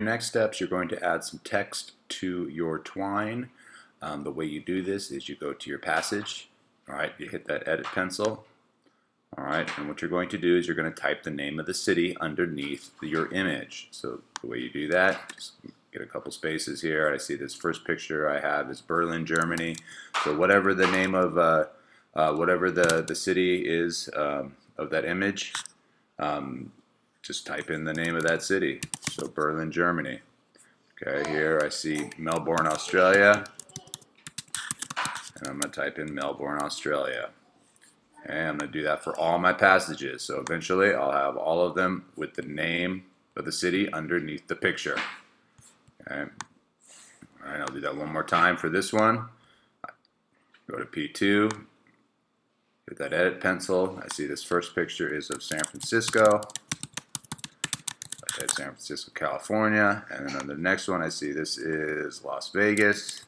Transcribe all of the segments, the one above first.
Next steps, you're going to add some text to your twine. Um, the way you do this is you go to your passage, all right, you hit that edit pencil, all right, and what you're going to do is you're going to type the name of the city underneath your image. So the way you do that, just get a couple spaces here. I see this first picture I have is Berlin, Germany. So whatever the name of, uh, uh, whatever the, the city is um, of that image, um, just type in the name of that city. So Berlin, Germany. Okay, here I see Melbourne, Australia. And I'm going to type in Melbourne, Australia. Okay, I'm going to do that for all my passages. So eventually I'll have all of them with the name of the city underneath the picture. Okay. All right, I'll do that one more time for this one. Go to P2, hit that edit pencil. I see this first picture is of San Francisco. San Francisco, California. And then on the next one, I see this is Las Vegas.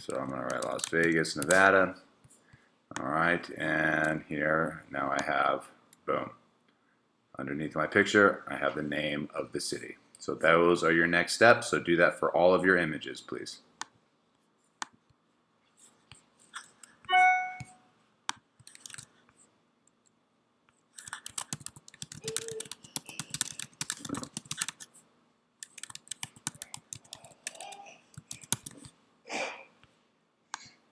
So I'm going to write Las Vegas, Nevada. All right, and here now I have, boom, underneath my picture, I have the name of the city. So those are your next steps. So do that for all of your images, please.